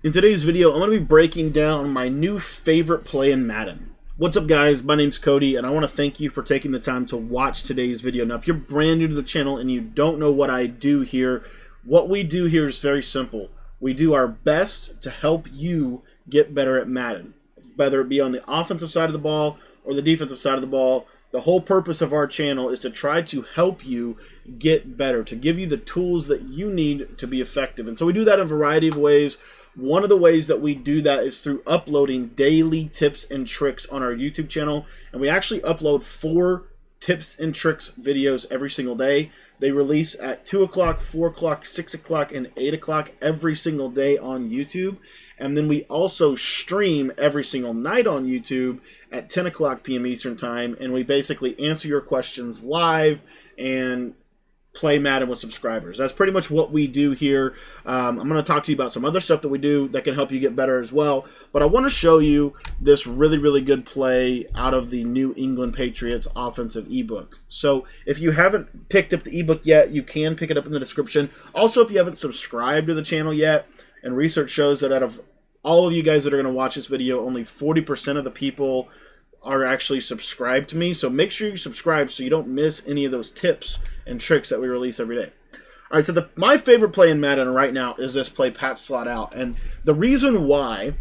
In today's video, I'm going to be breaking down my new favorite play in Madden. What's up guys, my name's Cody and I want to thank you for taking the time to watch today's video. Now if you're brand new to the channel and you don't know what I do here, what we do here is very simple. We do our best to help you get better at Madden, whether it be on the offensive side of the ball or the defensive side of the ball. The whole purpose of our channel is to try to help you get better, to give you the tools that you need to be effective. And so we do that in a variety of ways. One of the ways that we do that is through uploading daily tips and tricks on our YouTube channel. And we actually upload four tips and tricks videos every single day. They release at 2 o'clock, 4 o'clock, 6 o'clock, and 8 o'clock every single day on YouTube. And then we also stream every single night on YouTube at 10 o'clock p.m. Eastern Time. And we basically answer your questions live and play Madden with subscribers. That's pretty much what we do here. Um, I'm going to talk to you about some other stuff that we do that can help you get better as well. But I want to show you this really, really good play out of the New England Patriots offensive ebook. So if you haven't picked up the ebook yet, you can pick it up in the description. Also, if you haven't subscribed to the channel yet, and research shows that out of all of you guys that are going to watch this video, only 40% of the people are actually subscribed to me. So make sure you subscribe so you don't miss any of those tips and tricks that we release every day. All right, so the, my favorite play in Madden right now is this play, Pat Slot Out. And the reason why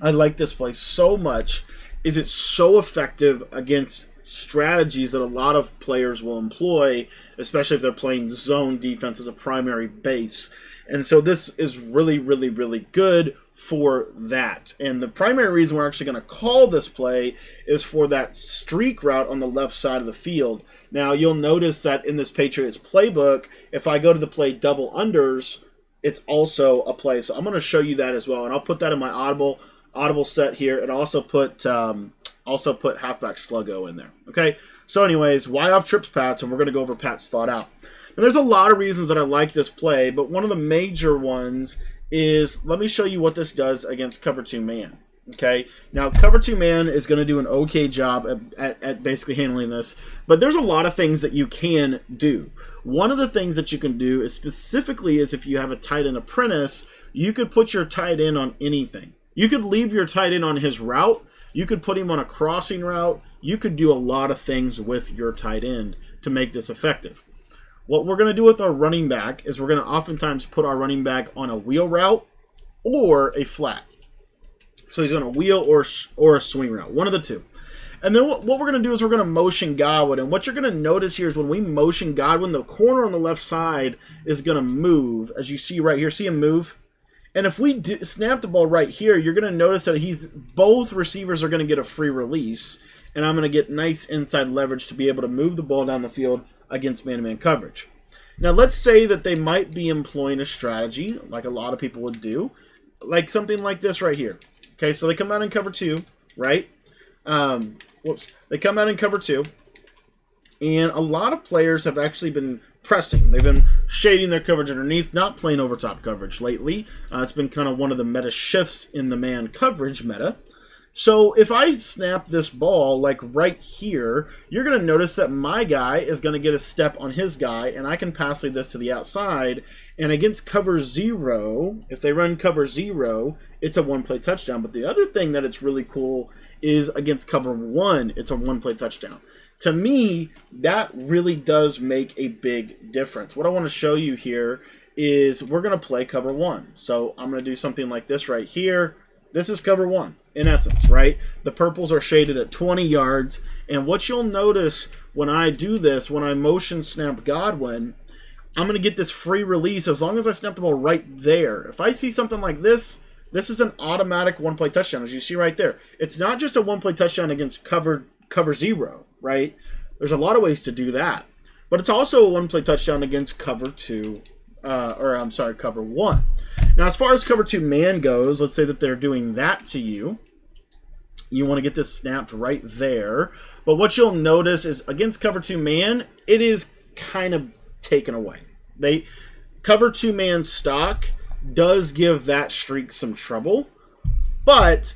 I like this play so much is it's so effective against strategies that a lot of players will employ, especially if they're playing zone defense as a primary base. And so this is really, really, really good for that. And the primary reason we're actually going to call this play is for that streak route on the left side of the field. Now, you'll notice that in this Patriots playbook, if I go to the play double unders, it's also a play. So I'm going to show you that as well. And I'll put that in my Audible Audible set here and also put um, also put halfback sluggo in there. Okay. So anyways, why off trips Pats? And we're going to go over Pats Slot Out. And there's a lot of reasons that I like this play, but one of the major ones is let me show you what this does against cover two man. Okay, now cover two man is going to do an okay job at, at, at, basically handling this, but there's a lot of things that you can do. One of the things that you can do is specifically is if you have a tight end apprentice, you could put your tight end on anything. You could leave your tight end on his route. You could put him on a crossing route. You could do a lot of things with your tight end to make this effective. What we're going to do with our running back is we're going to oftentimes put our running back on a wheel route or a flat. So he's going to wheel or, or a swing route, one of the two. And then what, what we're going to do is we're going to motion Godwin. And what you're going to notice here is when we motion Godwin, the corner on the left side is going to move, as you see right here. See him move? And if we snap the ball right here, you're going to notice that he's both receivers are going to get a free release. And I'm going to get nice inside leverage to be able to move the ball down the field against man-to-man coverage. Now, let's say that they might be employing a strategy, like a lot of people would do, like something like this right here. Okay, so they come out in cover two, right? Um, whoops. They come out in cover two, and a lot of players have actually been pressing. They've been shading their coverage underneath, not playing overtop coverage lately. Uh, it's been kind of one of the meta shifts in the man coverage meta. So if I snap this ball like right here, you're going to notice that my guy is going to get a step on his guy, and I can pass lead this to the outside. And against cover zero, if they run cover zero, it's a one-play touchdown. But the other thing that it's really cool is against cover one, it's a one-play touchdown. To me, that really does make a big difference. What I want to show you here is we're going to play cover one. So I'm going to do something like this right here. This is cover one in essence, right? The purples are shaded at 20 yards. And what you'll notice when I do this, when I motion snap Godwin, I'm going to get this free release as long as I snap the ball right there. If I see something like this, this is an automatic one-play touchdown, as you see right there. It's not just a one-play touchdown against cover, cover zero, right? There's a lot of ways to do that. But it's also a one-play touchdown against cover two, uh, or I'm sorry, cover one. Now, as far as cover two man goes, let's say that they're doing that to you. You want to get this snapped right there. But what you'll notice is against cover two man, it is kind of taken away. They cover two man stock does give that streak some trouble, but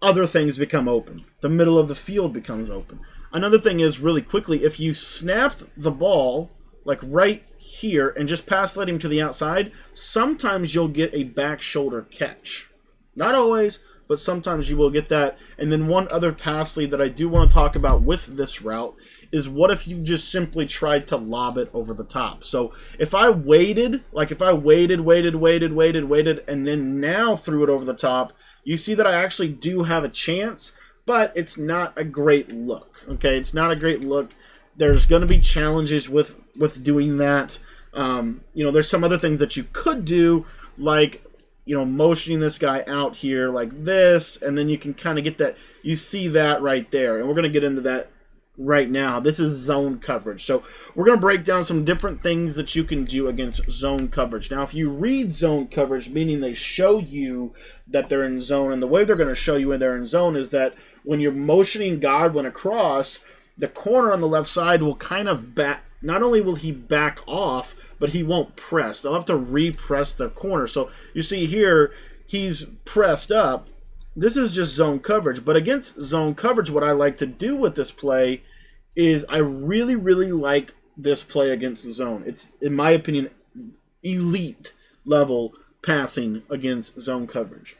other things become open. The middle of the field becomes open. Another thing is really quickly, if you snapped the ball like right here and just pass lead him to the outside, sometimes you'll get a back shoulder catch. Not always, but sometimes you will get that. And then one other pass lead that I do want to talk about with this route is what if you just simply tried to lob it over the top? So if I waited, like if I waited, waited, waited, waited, waited, and then now threw it over the top, you see that I actually do have a chance, but it's not a great look. Okay, it's not a great look. There's going to be challenges with with doing that. Um, you know, there's some other things that you could do, like you know, motioning this guy out here like this, and then you can kind of get that. You see that right there, and we're going to get into that right now. This is zone coverage. So we're going to break down some different things that you can do against zone coverage. Now, if you read zone coverage, meaning they show you that they're in zone, and the way they're going to show you when they're in zone is that when you're motioning Godwin across, the corner on the left side will kind of back. Not only will he back off, but he won't press. They'll have to repress the corner. So you see here, he's pressed up. This is just zone coverage. But against zone coverage, what I like to do with this play is I really, really like this play against the zone. It's, in my opinion, elite level passing against zone coverage.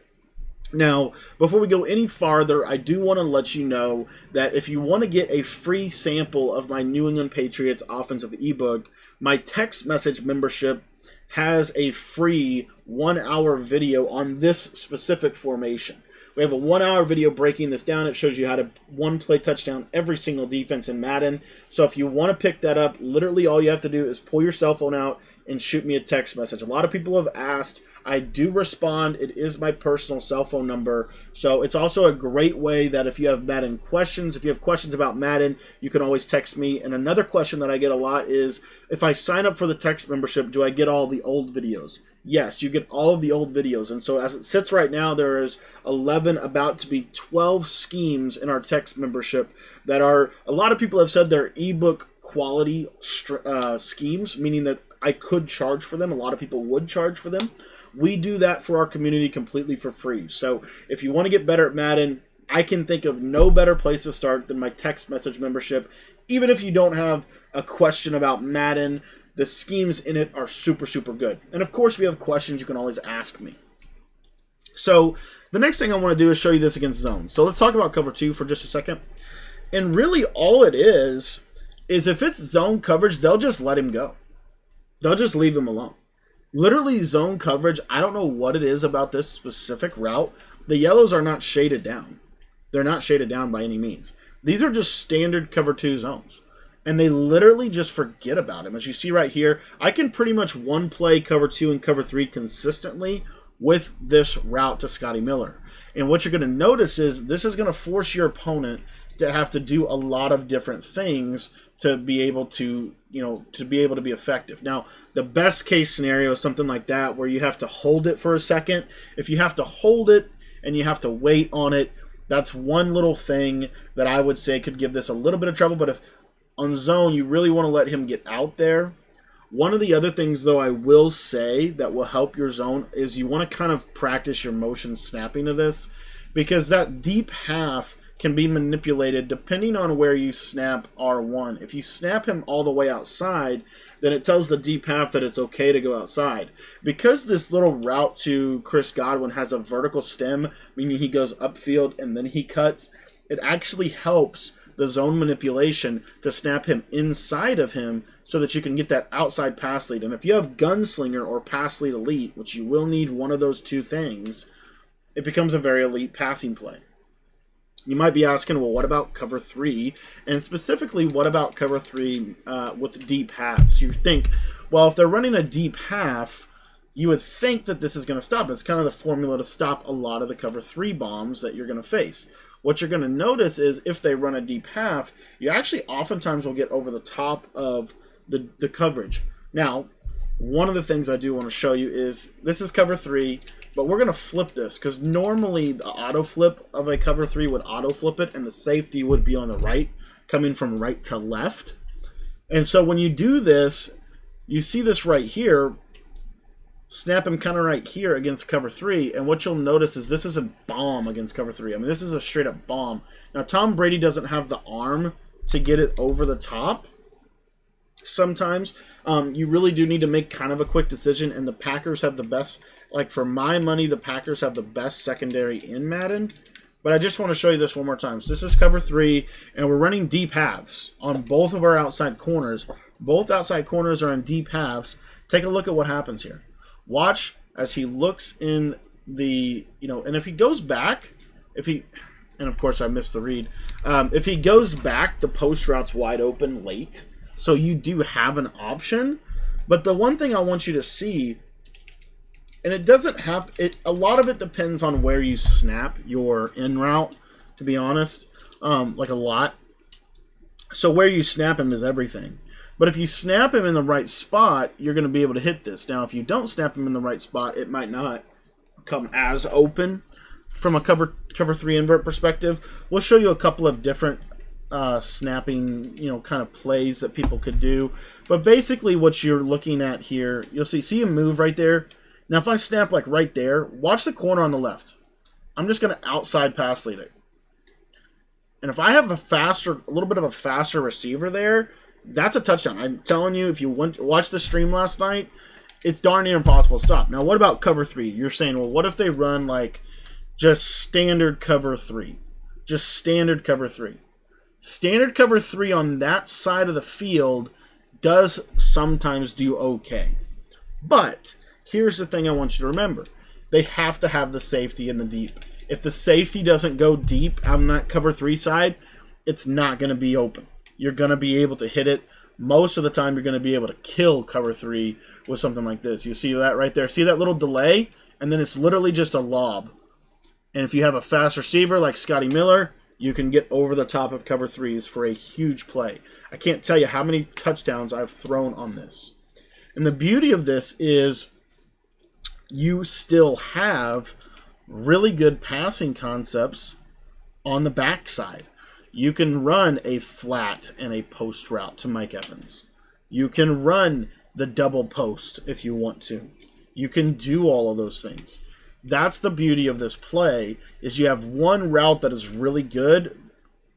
Now, before we go any farther, I do want to let you know that if you want to get a free sample of my New England Patriots offensive ebook, my text message membership has a free one hour video on this specific formation. We have a one hour video breaking this down. It shows you how to one play touchdown every single defense in Madden. So if you want to pick that up, literally all you have to do is pull your cell phone out and shoot me a text message. A lot of people have asked. I do respond. It is my personal cell phone number. So it's also a great way that if you have Madden questions, if you have questions about Madden, you can always text me. And another question that I get a lot is if I sign up for the text membership, do I get all the old videos? Yes, you get all of the old videos. And so as it sits right now, there is 11, about to be 12 schemes in our text membership that are, a lot of people have said they're ebook quality uh, schemes, meaning that I could charge for them. A lot of people would charge for them. We do that for our community completely for free. So if you want to get better at Madden, I can think of no better place to start than my text message membership. Even if you don't have a question about Madden, the schemes in it are super, super good. And of course, if you have questions, you can always ask me. So the next thing I want to do is show you this against zone. So let's talk about cover two for just a second. And really all it is, is if it's zone coverage, they'll just let him go. They'll just leave him alone. Literally zone coverage, I don't know what it is about this specific route. The yellows are not shaded down. They're not shaded down by any means. These are just standard cover two zones. And they literally just forget about him. As you see right here, I can pretty much one play cover two and cover three consistently with this route to Scotty Miller. And what you're going to notice is this is going to force your opponent to have to do a lot of different things to be able to you know to be able to be effective. Now the best case scenario is something like that where you have to hold it for a second. If you have to hold it and you have to wait on it that's one little thing that i would say could give this a little bit of trouble. But if on zone you really want to let him get out there one of the other things though i will say that will help your zone is you want to kind of practice your motion snapping of this because that deep half can be manipulated depending on where you snap R1. If you snap him all the way outside, then it tells the deep half that it's okay to go outside. Because this little route to Chris Godwin has a vertical stem, meaning he goes upfield and then he cuts, it actually helps the zone manipulation to snap him inside of him so that you can get that outside pass lead. And if you have Gunslinger or Pass Lead Elite, which you will need one of those two things, it becomes a very elite passing play. You might be asking, well, what about cover three? And specifically, what about cover three uh, with deep halves? You think, well, if they're running a deep half, you would think that this is going to stop. It's kind of the formula to stop a lot of the cover three bombs that you're going to face. What you're going to notice is if they run a deep half, you actually oftentimes will get over the top of the, the coverage. Now, one of the things I do want to show you is this is cover three. But we're going to flip this because normally the auto flip of a cover 3 would auto flip it and the safety would be on the right, coming from right to left. And so when you do this, you see this right here, snap him kind of right here against cover 3. And what you'll notice is this is a bomb against cover 3. I mean, this is a straight up bomb. Now, Tom Brady doesn't have the arm to get it over the top. sometimes um, you really do need to make kind of a quick decision and the packers have the best like for my money the packers have the best secondary in madden. But i just want to show you this one more time. So this is cover three and we're running deep halves on both of our outside corners. Both outside corners are in deep halves. Take a look at what happens here. Watch as he looks in the you know and if he goes back if he and of course i missed the read. Um, if he goes back the post route's wide open late. So you do have an option. But the one thing I want you to see, and it doesn't have it. A lot of it depends on where you snap your in route. To be honest, um, like a lot. So where you snap him is everything. But if you snap him in the right spot, you're going to be able to hit this. Now, if you don't snap him in the right spot, it might not come as open from a cover cover three invert perspective. We'll show you a couple of different uh, snapping, you know, kind of plays that people could do. But basically, what you're looking at here, you'll see, see him move right there. Now, if I snap like right there, watch the corner on the left. I'm just going to outside pass lead it. And if I have a faster, a little bit of a faster receiver there, that's a touchdown. I'm telling you, if you went, watch the stream last night, it's darn near impossible to stop. Now, what about cover three? You're saying, well, what if they run like just standard cover three? Just standard cover three. Standard cover three on that side of the field does sometimes do okay. But here's the thing I want you to remember they have to have the safety in the deep. If the safety doesn't go deep on that cover three side, it's not going to be open. You're going to be able to hit it. Most of the time, you're going to be able to kill cover three with something like this. You see that right there? See that little delay? And then it's literally just a lob. And if you have a fast receiver like Scotty Miller, you can get over the top of cover threes for a huge play. I can't tell you how many touchdowns I've thrown on this. And the beauty of this is you still have really good passing concepts on the backside. You can run a flat and a post route to Mike Evans. You can run the double post if you want to. You can do all of those things. That's the beauty of this play is you have one route that is really good,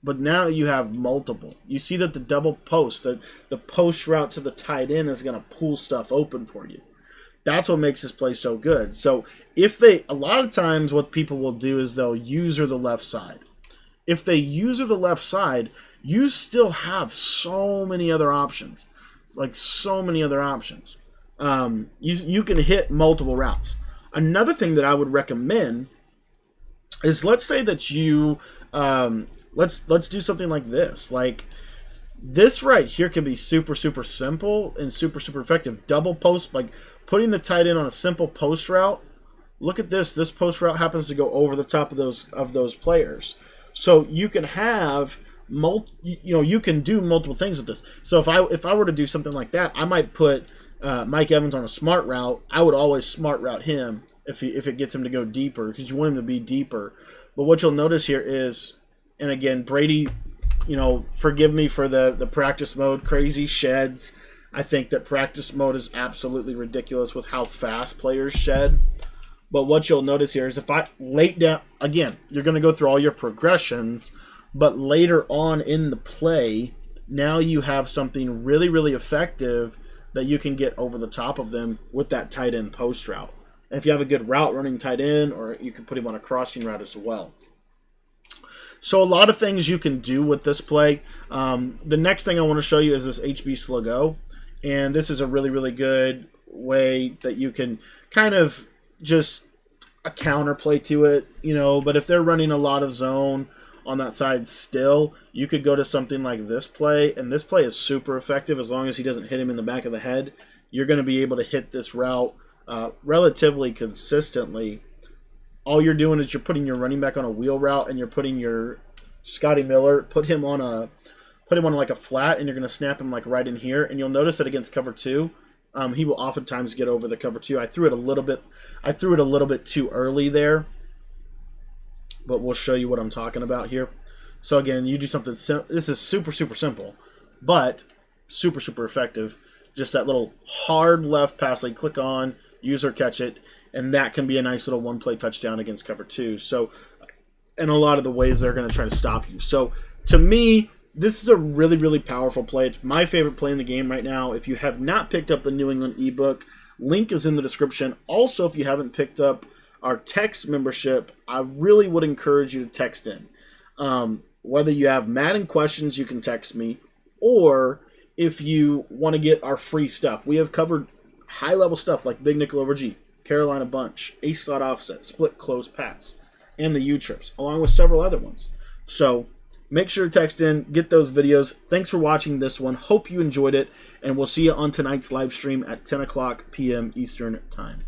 but now you have multiple. You see that the double post, that the post route to the tight end is going to pull stuff open for you. That's what makes this play so good. So if they, a lot of times, what people will do is they'll user the left side. If they user the left side, you still have so many other options, like so many other options. Um, you you can hit multiple routes. Another thing that I would recommend is let's say that you um, let's let's do something like this. Like this right here can be super super simple and super super effective. Double post like putting the tight end on a simple post route. Look at this. This post route happens to go over the top of those of those players. So you can have mul you know you can do multiple things with this. So if I if I were to do something like that, I might put uh, Mike Evans on a smart route, I would always smart route him if he, if it gets him to go deeper because you want him to be deeper. But what you'll notice here is, and again, Brady, you know, forgive me for the the practice mode crazy sheds. I think that practice mode is absolutely ridiculous with how fast players shed. But what you'll notice here is if I late down again, you're going to go through all your progressions, but later on in the play, now you have something really really effective that you can get over the top of them with that tight end post route. If you have a good route running tight end, or you can put him on a crossing route as well. So a lot of things you can do with this play. Um, the next thing I want to show you is this HB slow. And this is a really, really good way that you can kind of just a counter play to it, you know, but if they're running a lot of zone on that side still, you could go to something like this play, and this play is super effective as long as he doesn't hit him in the back of the head. You're going to be able to hit this route uh, relatively consistently. All you're doing is you're putting your running back on a wheel route, and you're putting your Scotty Miller, put him on a put him on like a flat, and you're going to snap him like right in here. And you'll notice that against cover two, um, he will oftentimes get over the cover two. I threw it a little bit, I threw it a little bit too early there but we'll show you what I'm talking about here. So again, you do something, this is super, super simple, but super, super effective. Just that little hard left pass, like click on, user catch it, and that can be a nice little one-play touchdown against cover two. So, in a lot of the ways they're going to try to stop you. So, to me, this is a really, really powerful play. It's my favorite play in the game right now. If you have not picked up the New England ebook, link is in the description. Also, if you haven't picked up our text membership, I really would encourage you to text in. Um, whether you have Madden questions, you can text me, or if you want to get our free stuff, we have covered high level stuff like Big Nickel over G, Carolina Bunch, Ace Slot Offset, Split Close Pats, and the U Trips, along with several other ones. So make sure to text in, get those videos. Thanks for watching this one. Hope you enjoyed it, and we'll see you on tonight's live stream at 10 o'clock p.m. Eastern Time.